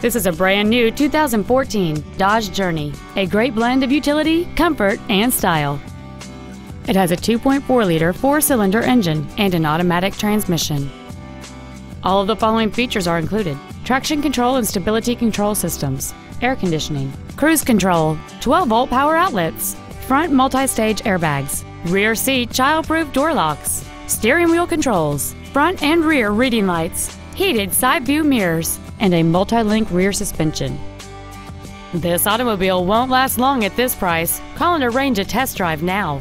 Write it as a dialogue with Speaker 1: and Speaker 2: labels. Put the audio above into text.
Speaker 1: This is a brand new 2014 Dodge Journey, a great blend of utility, comfort, and style. It has a 2.4-liter four-cylinder engine and an automatic transmission. All of the following features are included. Traction control and stability control systems, air conditioning, cruise control, 12-volt power outlets, front multi-stage airbags, rear seat child-proof door locks, steering wheel controls, front and rear reading lights, heated side view mirrors, and a multi-link rear suspension. This automobile won't last long at this price. Call and arrange a test drive now.